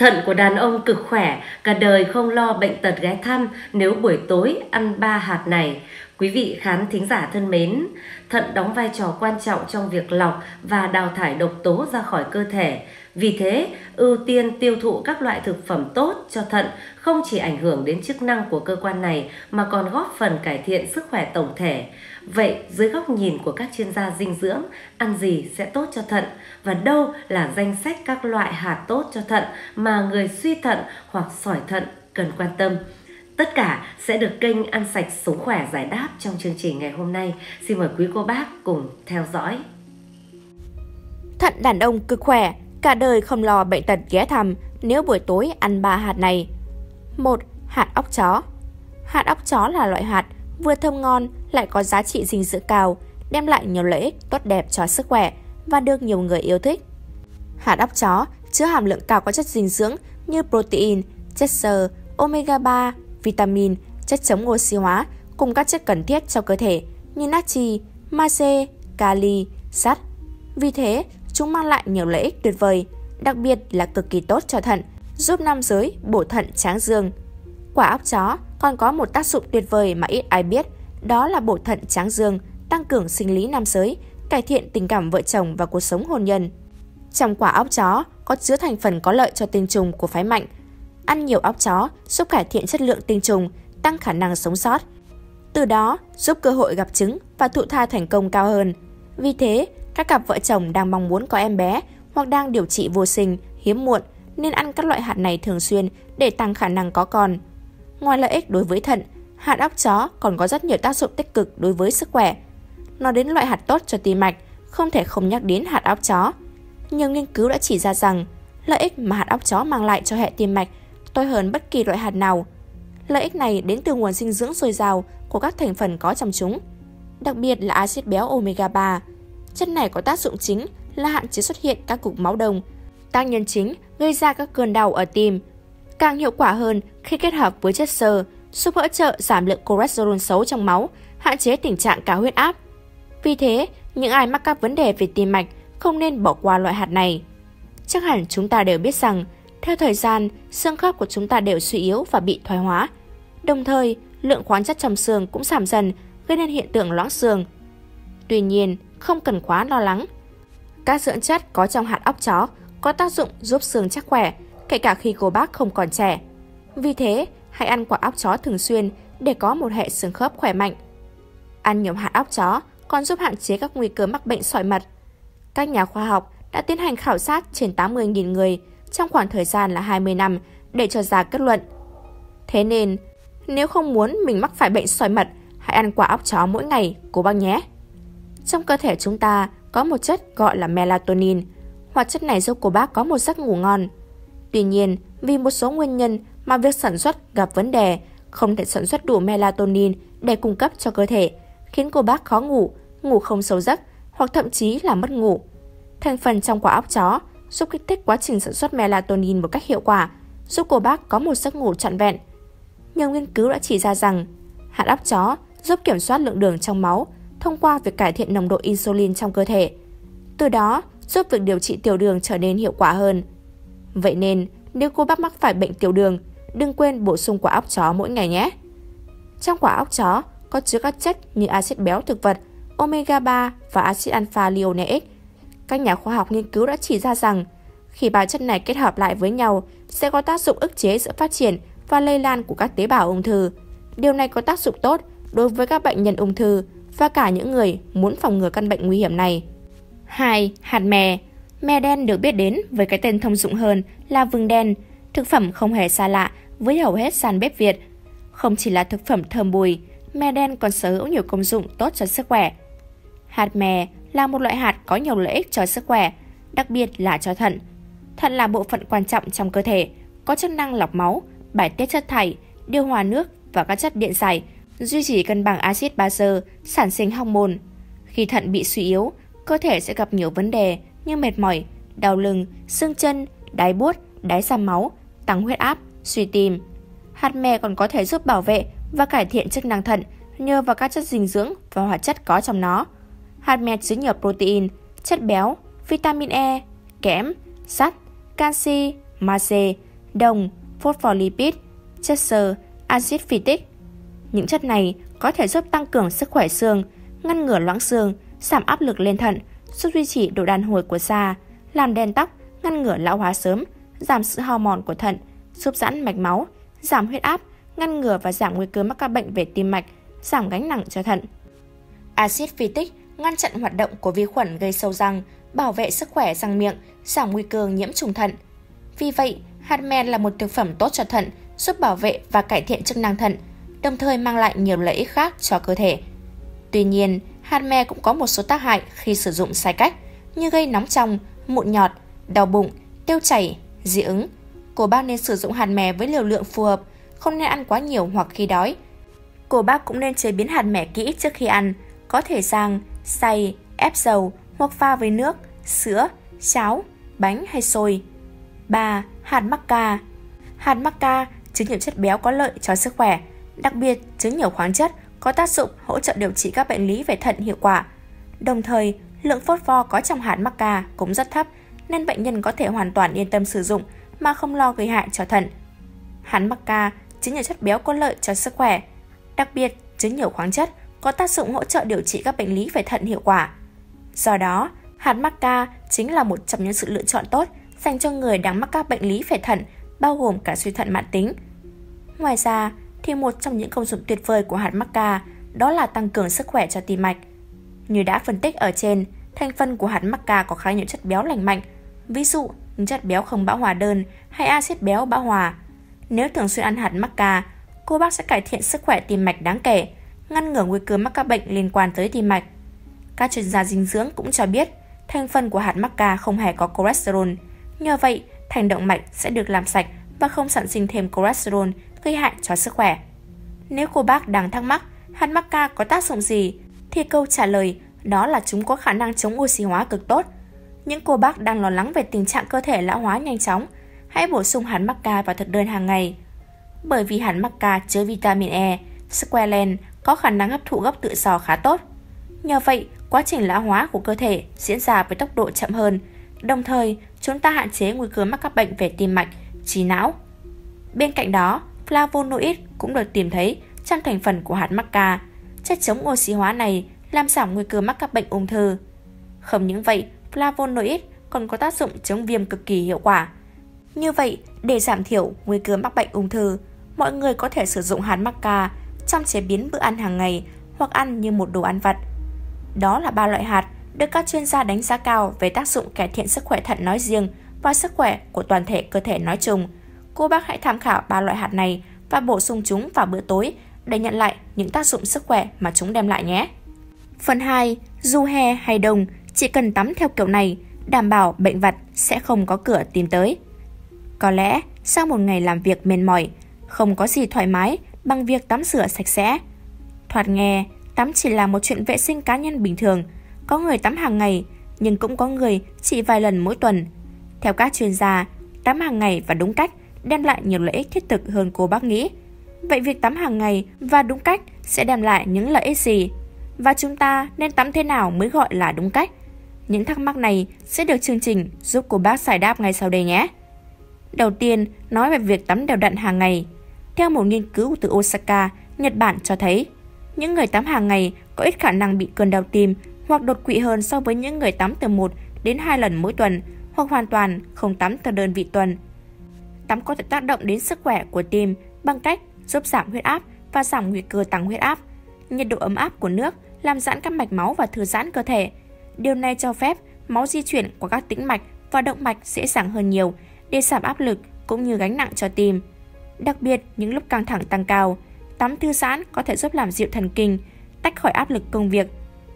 Thận của đàn ông cực khỏe, cả đời không lo bệnh tật ghé thăm nếu buổi tối ăn ba hạt này. Quý vị khán thính giả thân mến, thận đóng vai trò quan trọng trong việc lọc và đào thải độc tố ra khỏi cơ thể. Vì thế, ưu tiên tiêu thụ các loại thực phẩm tốt cho thận không chỉ ảnh hưởng đến chức năng của cơ quan này mà còn góp phần cải thiện sức khỏe tổng thể. Vậy, dưới góc nhìn của các chuyên gia dinh dưỡng, ăn gì sẽ tốt cho thận và đâu là danh sách các loại hạt tốt cho thận mà người suy thận hoặc sỏi thận cần quan tâm? Tất cả sẽ được kênh Ăn Sạch Sống Khỏe giải đáp trong chương trình ngày hôm nay. Xin mời quý cô bác cùng theo dõi. Thận đàn ông cực khỏe, cả đời không lo bệnh tật ghé thăm nếu buổi tối ăn ba hạt này. 1. Hạt óc chó Hạt óc chó là loại hạt vừa thơm ngon lại có giá trị dinh dưỡng cao, đem lại nhiều lợi ích tốt đẹp cho sức khỏe và được nhiều người yêu thích. Hạt óc chó chứa hàm lượng cao các chất dinh dưỡng như protein, chất xơ, omega 3, vitamin, chất chống oxy hóa cùng các chất cần thiết cho cơ thể như natri, magie, kali, sắt. Vì thế, chúng mang lại nhiều lợi ích tuyệt vời, đặc biệt là cực kỳ tốt cho thận, giúp nam giới bổ thận tráng dương. Quả óc chó còn có một tác dụng tuyệt vời mà ít ai biết, đó là bổ thận tráng dương, tăng cường sinh lý nam giới, cải thiện tình cảm vợ chồng và cuộc sống hôn nhân. Trong quả óc chó có chứa thành phần có lợi cho tinh trùng của phái mạnh. Ăn nhiều óc chó giúp cải thiện chất lượng tinh trùng, tăng khả năng sống sót. Từ đó giúp cơ hội gặp trứng và thụ thai thành công cao hơn. Vì thế, các cặp vợ chồng đang mong muốn có em bé hoặc đang điều trị vô sinh, hiếm muộn nên ăn các loại hạt này thường xuyên để tăng khả năng có con. Ngoài lợi ích đối với thận, hạt óc chó còn có rất nhiều tác dụng tích cực đối với sức khỏe. Nói đến loại hạt tốt cho tim mạch, không thể không nhắc đến hạt óc chó. Nhiều nghiên cứu đã chỉ ra rằng lợi ích mà hạt óc chó mang lại cho hệ tim mạch to hơn bất kỳ loại hạt nào. Lợi ích này đến từ nguồn dinh dưỡng dồi dào của các thành phần có trong chúng, đặc biệt là axit béo omega 3. Chất này có tác dụng chính là hạn chế xuất hiện các cục máu đông, tác nhân chính gây ra các cơn đau ở tim. Càng hiệu quả hơn khi kết hợp với chất xơ, giúp hỗ trợ giảm lượng cholesterol xấu trong máu, hạn chế tình trạng cao huyết áp. Vì thế, những ai mắc các vấn đề về tim mạch không nên bỏ qua loại hạt này. Chắc hẳn chúng ta đều biết rằng, theo thời gian, xương khớp của chúng ta đều suy yếu và bị thoái hóa. Đồng thời, lượng khoáng chất trong xương cũng giảm dần, gây nên hiện tượng loãng xương. Tuy nhiên, không cần quá lo lắng. Các dưỡng chất có trong hạt óc chó có tác dụng giúp xương chắc khỏe, kể cả khi cô bác không còn trẻ. Vì thế, hãy ăn quả óc chó thường xuyên để có một hệ xương khớp khỏe mạnh. Ăn nhiều hạt óc chó còn giúp hạn chế các nguy cơ mắc bệnh sỏi mật. Các nhà khoa học đã tiến hành khảo sát trên 80.000 người trong khoảng thời gian là 20 năm để cho ra kết luận. Thế nên, nếu không muốn mình mắc phải bệnh sỏi mật, hãy ăn quả óc chó mỗi ngày, cô bác nhé. Trong cơ thể chúng ta có một chất gọi là melatonin. Hoạt chất này giúp cô bác có một giấc ngủ ngon. Tuy nhiên, vì một số nguyên nhân mà việc sản xuất gặp vấn đề, không thể sản xuất đủ melatonin để cung cấp cho cơ thể, khiến cô bác khó ngủ, ngủ không sâu giấc hoặc thậm chí là mất ngủ. Thành phần trong quả óc chó giúp kích thích quá trình sản xuất melatonin một cách hiệu quả, giúp cô bác có một giấc ngủ trọn vẹn. Nhiều nghiên cứu đã chỉ ra rằng hạt óc chó giúp kiểm soát lượng đường trong máu thông qua việc cải thiện nồng độ insulin trong cơ thể. Từ đó, giúp việc điều trị tiểu đường trở nên hiệu quả hơn. Vậy nên, nếu cô bác mắc phải bệnh tiểu đường, đừng quên bổ sung quả óc chó mỗi ngày nhé. Trong quả óc chó có chứa các chất như axit béo thực vật, omega 3 và axit alpha linoleic. Các nhà khoa học nghiên cứu đã chỉ ra rằng khi ba chất này kết hợp lại với nhau sẽ có tác dụng ức chế sự phát triển và lây lan của các tế bào ung thư. Điều này có tác dụng tốt đối với các bệnh nhân ung thư và cả những người muốn phòng ngừa căn bệnh nguy hiểm này. 2. Hạt mè Mè đen được biết đến với cái tên thông dụng hơn là vừng đen, thực phẩm không hề xa lạ với hầu hết sàn bếp Việt. Không chỉ là thực phẩm thơm bùi, mè đen còn sở hữu nhiều công dụng tốt cho sức khỏe. Hạt mè là một loại hạt có nhiều lợi ích cho sức khỏe, đặc biệt là cho thận. Thận là bộ phận quan trọng trong cơ thể, có chức năng lọc máu, bài tiết chất thải, điều hòa nước và các chất điện giải, duy trì cân bằng axit bazơ, sản sinh hormone. Khi thận bị suy yếu, cơ thể sẽ gặp nhiều vấn đề như mệt mỏi, đau lưng, xương chân, đái buốt, đái ra máu, tăng huyết áp, suy tim. Hạt mè còn có thể giúp bảo vệ và cải thiện chức năng thận nhờ vào các chất dinh dưỡng và hoạt chất có trong nó. Hạt mè chứa nhiều protein, chất béo, vitamin E, kẽm, sắt, canxi, magie, đồng, phospholipid, chất xơ, axit phytic. Những chất này có thể giúp tăng cường sức khỏe xương, ngăn ngừa loãng xương, giảm áp lực lên thận, giúp duy trì độ đàn hồi của da, làm đen tóc, ngăn ngừa lão hóa sớm, giảm sự hao mòn của thận, giúp giãn mạch máu, giảm huyết áp, ngăn ngừa và giảm nguy cơ mắc các bệnh về tim mạch, giảm gánh nặng cho thận. Axit phytic ngăn chặn hoạt động của vi khuẩn gây sâu răng, bảo vệ sức khỏe răng miệng, giảm nguy cơ nhiễm trùng thận. Vì vậy, hạt men là một thực phẩm tốt cho thận, giúp bảo vệ và cải thiện chức năng thận, đồng thời mang lại nhiều lợi ích khác cho cơ thể. Tuy nhiên, hạt me cũng có một số tác hại khi sử dụng sai cách, như gây nóng trong, mụn nhọt, đau bụng, tiêu chảy, dị ứng. Cô bác nên sử dụng hạt mè với liều lượng phù hợp, không nên ăn quá nhiều hoặc khi đói. Cô bác cũng nên chế biến hạt mè kỹ trước khi ăn, có thể rang, xay, ép dầu hoặc pha với nước, sữa, cháo, bánh hay xôi. 3. Hạt mắc ca Hạt mắc ca chứa nhiều chất béo có lợi cho sức khỏe, đặc biệt chứa nhiều khoáng chất có tác dụng hỗ trợ điều trị các bệnh lý về thận hiệu quả. Đồng thời, lượng phốt pho có trong hạt mắc ca cũng rất thấp nên bệnh nhân có thể hoàn toàn yên tâm sử dụng mà không lo gây hại cho thận. Hạt mắc ca chứa nhiều chất béo có lợi cho sức khỏe, đặc biệt chứa nhiều khoáng chất có tác dụng hỗ trợ điều trị các bệnh lý về thận hiệu quả. Do đó, hạt mắc ca chính là một trong những sự lựa chọn tốt dành cho người đang mắc các bệnh lý về thận, bao gồm cả suy thận mãn tính. Ngoài ra, thì một trong những công dụng tuyệt vời của hạt maca đó là tăng cường sức khỏe cho tim mạch. Như đã phân tích ở trên, thành phần của hạt maca có khá nhiều chất béo lành mạnh, ví dụ những chất béo không bão hòa đơn hay axit béo bão hòa. Nếu thường xuyên ăn hạt maca cô bác sẽ cải thiện sức khỏe tim mạch đáng kể, ngăn ngừa nguy cơ mắc các bệnh liên quan tới tim mạch. Các chuyên gia dinh dưỡng cũng cho biết, thành phần của hạt maca không hề có cholesterol. Nhờ vậy, thành động mạch sẽ được làm sạch và không sản sinh thêm cholesterol gây hại cho sức khỏe. Nếu cô bác đang thắc mắc hạt mắc ca có tác dụng gì, thì câu trả lời đó là chúng có khả năng chống oxy hóa cực tốt. Những cô bác đang lo lắng về tình trạng cơ thể lão hóa nhanh chóng, hãy bổ sung hạt mắc ca vào thực đơn hàng ngày. Bởi vì hạt mắc ca chứa vitamin E, squalene có khả năng hấp thụ gốc tự do khá tốt. Nhờ vậy, quá trình lão hóa của cơ thể diễn ra với tốc độ chậm hơn, đồng thời chúng ta hạn chế nguy cơ mắc các bệnh về tim mạch, trí não. Bên cạnh đó, flavonoid cũng được tìm thấy trong thành phần của hạt maca. Chất chống oxy hóa này làm giảm nguy cơ mắc các bệnh ung thư. Không những vậy, flavonoid còn có tác dụng chống viêm cực kỳ hiệu quả. Như vậy, để giảm thiểu nguy cơ mắc bệnh ung thư, mọi người có thể sử dụng hạt maca trong chế biến bữa ăn hàng ngày hoặc ăn như một đồ ăn vặt. Đó là ba loại hạt được các chuyên gia đánh giá cao về tác dụng cải thiện sức khỏe thận nói riêng và sức khỏe của toàn thể cơ thể nói chung. Cô bác hãy tham khảo ba loại hạt này và bổ sung chúng vào bữa tối để nhận lại những tác dụng sức khỏe mà chúng đem lại nhé. Phần 2. Dù hè hay đông, chỉ cần tắm theo kiểu này, đảm bảo bệnh vặt sẽ không có cửa tìm tới. Có lẽ, sau một ngày làm việc mệt mỏi, không có gì thoải mái bằng việc tắm rửa sạch sẽ. Thoạt nghe, tắm chỉ là một chuyện vệ sinh cá nhân bình thường. Có người tắm hàng ngày, nhưng cũng có người chỉ vài lần mỗi tuần. Theo các chuyên gia, tắm hàng ngày và đúng cách đem lại nhiều lợi ích thiết thực hơn cô bác nghĩ. Vậy việc tắm hàng ngày và đúng cách sẽ đem lại những lợi ích gì? Và chúng ta nên tắm thế nào mới gọi là đúng cách? Những thắc mắc này sẽ được chương trình giúp cô bác giải đáp ngay sau đây nhé. Đầu tiên, nói về việc tắm đều đặn hàng ngày. Theo một nghiên cứu từ Osaka, Nhật Bản cho thấy, những người tắm hàng ngày có ít khả năng bị cơn đau tim hoặc đột quỵ hơn so với những người tắm từ 1 đến 2 lần mỗi tuần hoặc hoàn toàn không tắm theo đơn vị tuần. Tắm có thể tác động đến sức khỏe của tim bằng cách giúp giảm huyết áp và giảm nguy cơ tăng huyết áp. Nhiệt độ ấm áp của nước làm giãn các mạch máu và thư giãn cơ thể. Điều này cho phép máu di chuyển qua các tĩnh mạch và động mạch dễ dàng hơn nhiều để giảm áp lực cũng như gánh nặng cho tim. Đặc biệt, những lúc căng thẳng tăng cao, tắm thư giãn có thể giúp làm dịu thần kinh, tách khỏi áp lực công việc.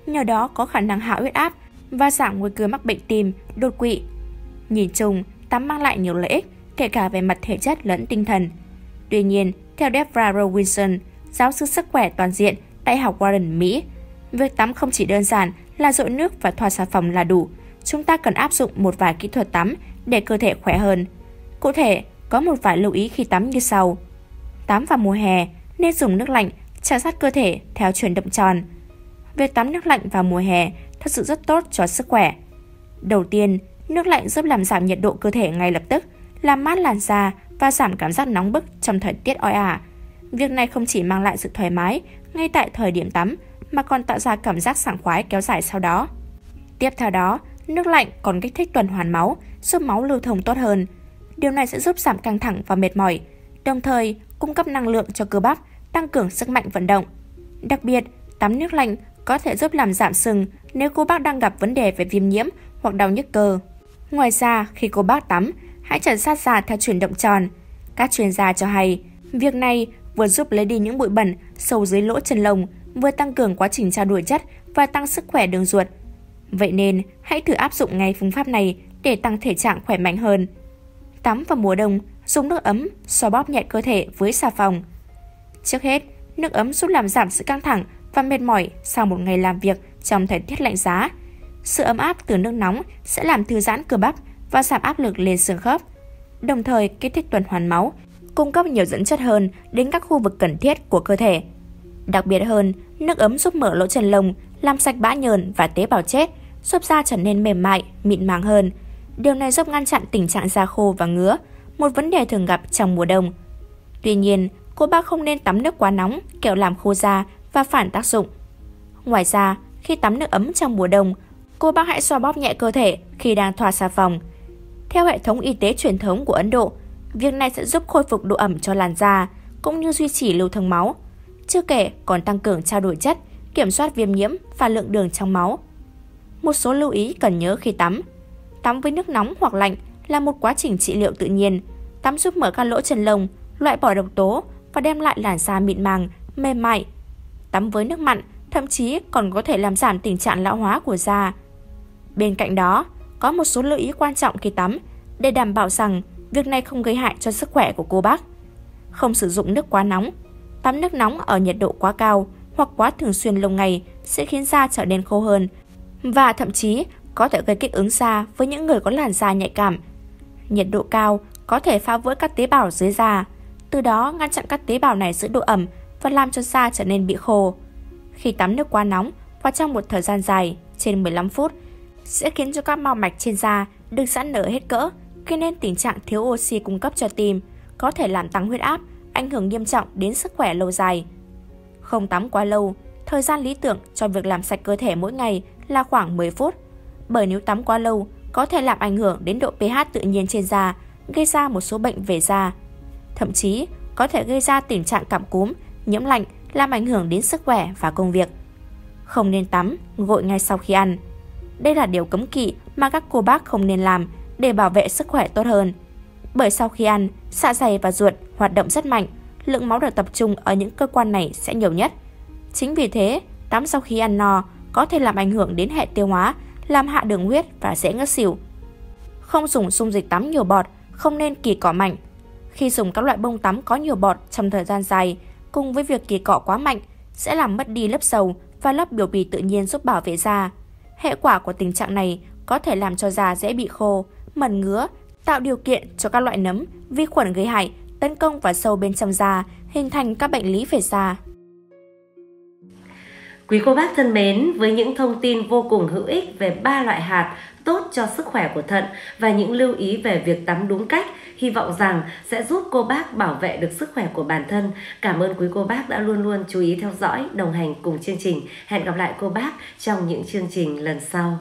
Nhờ đó có khả năng hạ huyết áp và giảm nguy cơ mắc bệnh tim, đột quỵ. Nhìn chung, tắm mang lại nhiều lợi ích, kể cả về mặt thể chất lẫn tinh thần. Tuy nhiên, theo Debra Robinson, giáo sư sức khỏe toàn diện Đại học Warren, Mỹ, việc tắm không chỉ đơn giản là dội nước và thoa xà phòng là đủ. Chúng ta cần áp dụng một vài kỹ thuật tắm để cơ thể khỏe hơn. Cụ thể, có một vài lưu ý khi tắm như sau. Tắm vào mùa hè nên dùng nước lạnh trà sát cơ thể theo chuyển động tròn. Việc tắm nước lạnh vào mùa hè thật sự rất tốt cho sức khỏe. Đầu tiên, nước lạnh giúp làm giảm nhiệt độ cơ thể ngay lập tức, làm mát làn da và giảm cảm giác nóng bức trong thời tiết oi ả. Việc này không chỉ mang lại sự thoải mái ngay tại thời điểm tắm mà còn tạo ra cảm giác sảng khoái kéo dài sau đó. Tiếp theo đó, nước lạnh còn kích thích tuần hoàn máu, giúp máu lưu thông tốt hơn. Điều này sẽ giúp giảm căng thẳng và mệt mỏi, đồng thời cung cấp năng lượng cho cơ bắp, tăng cường sức mạnh vận động. Đặc biệt, tắm nước lạnh có thể giúp làm giảm sưng nếu cô bác đang gặp vấn đề về viêm nhiễm hoặc đau nhức cơ. Ngoài ra, khi cô bác tắm, hãy trần sát da theo chuyển động tròn. Các chuyên gia cho hay, việc này vừa giúp lấy đi những bụi bẩn sâu dưới lỗ chân lông, vừa tăng cường quá trình trao đổi chất và tăng sức khỏe đường ruột. Vậy nên, hãy thử áp dụng ngay phương pháp này để tăng thể trạng khỏe mạnh hơn. Tắm vào mùa đông, dùng nước ấm, xoa bóp nhẹ cơ thể với xà phòng. Trước hết, nước ấm giúp làm giảm sự căng thẳng và mệt mỏi sau một ngày làm việc trong thời tiết lạnh giá. Sự ấm áp từ nước nóng sẽ làm thư giãn cơ bắp và giảm áp lực lên xương khớp, đồng thời kích thích tuần hoàn máu, cung cấp nhiều dẫn chất hơn đến các khu vực cần thiết của cơ thể. Đặc biệt hơn, nước ấm giúp mở lỗ chân lông, làm sạch bã nhờn và tế bào chết, giúp da trở nên mềm mại, mịn màng hơn. Điều này giúp ngăn chặn tình trạng da khô và ngứa, một vấn đề thường gặp trong mùa đông. Tuy nhiên, cô bác không nên tắm nước quá nóng, kẹo làm khô da và phản tác dụng. Ngoài ra, khi tắm nước ấm trong mùa đông, cô bác hãy xoa bóp nhẹ cơ thể khi đang thoa xà phòng. Theo hệ thống y tế truyền thống của Ấn Độ, việc này sẽ giúp khôi phục độ ẩm cho làn da, cũng như duy trì lưu thông máu. Chưa kể còn tăng cường trao đổi chất, kiểm soát viêm nhiễm và lượng đường trong máu. Một số lưu ý cần nhớ khi tắm. Tắm với nước nóng hoặc lạnh là một quá trình trị liệu tự nhiên. Tắm giúp mở các lỗ chân lông, loại bỏ độc tố và đem lại làn da mịn màng, mềm mại. Tắm với nước mặn thậm chí còn có thể làm giảm tình trạng lão hóa của da. Bên cạnh đó, có một số lưu ý quan trọng khi tắm để đảm bảo rằng việc này không gây hại cho sức khỏe của cô bác. Không sử dụng nước quá nóng. Tắm nước nóng ở nhiệt độ quá cao hoặc quá thường xuyên lâu ngày sẽ khiến da trở nên khô hơn và thậm chí có thể gây kích ứng da với những người có làn da nhạy cảm. Nhiệt độ cao có thể phá vỡ các tế bào dưới da, từ đó ngăn chặn các tế bào này giữ độ ẩm và làm cho da trở nên bị khô. Khi tắm nước quá nóng và trong một thời gian dài, trên 15 phút, sẽ khiến cho các mao mạch trên da được giãn nở hết cỡ, gây nên tình trạng thiếu oxy cung cấp cho tim, có thể làm tăng huyết áp, ảnh hưởng nghiêm trọng đến sức khỏe lâu dài. Không tắm quá lâu, thời gian lý tưởng cho việc làm sạch cơ thể mỗi ngày là khoảng 10 phút. Bởi nếu tắm quá lâu, có thể làm ảnh hưởng đến độ pH tự nhiên trên da, gây ra một số bệnh về da. Thậm chí, có thể gây ra tình trạng cảm cúm, nhiễm lạnh, làm ảnh hưởng đến sức khỏe và công việc. Không nên tắm, gội ngay sau khi ăn. Đây là điều cấm kỵ mà các cô bác không nên làm để bảo vệ sức khỏe tốt hơn. Bởi sau khi ăn, dạ dày và ruột hoạt động rất mạnh, lượng máu được tập trung ở những cơ quan này sẽ nhiều nhất. Chính vì thế, tắm sau khi ăn no có thể làm ảnh hưởng đến hệ tiêu hóa, làm hạ đường huyết và dễ ngất xỉu. Không dùng dung dịch tắm nhiều bọt, không nên kỳ cọ mạnh. Khi dùng các loại bông tắm có nhiều bọt trong thời gian dài, cùng với việc kỳ cọ quá mạnh, sẽ làm mất đi lớp dầu và lớp biểu bì tự nhiên giúp bảo vệ da. Hệ quả của tình trạng này có thể làm cho da dễ bị khô, mẩn ngứa, tạo điều kiện cho các loại nấm, vi khuẩn gây hại tấn công vào sâu bên trong da, hình thành các bệnh lý về da. Quý cô bác thân mến, với những thông tin vô cùng hữu ích về ba loại hạt tốt cho sức khỏe của thận và những lưu ý về việc tắm đúng cách, hy vọng rằng sẽ giúp cô bác bảo vệ được sức khỏe của bản thân. Cảm ơn quý cô bác đã luôn luôn chú ý theo dõi, đồng hành cùng chương trình. Hẹn gặp lại cô bác trong những chương trình lần sau.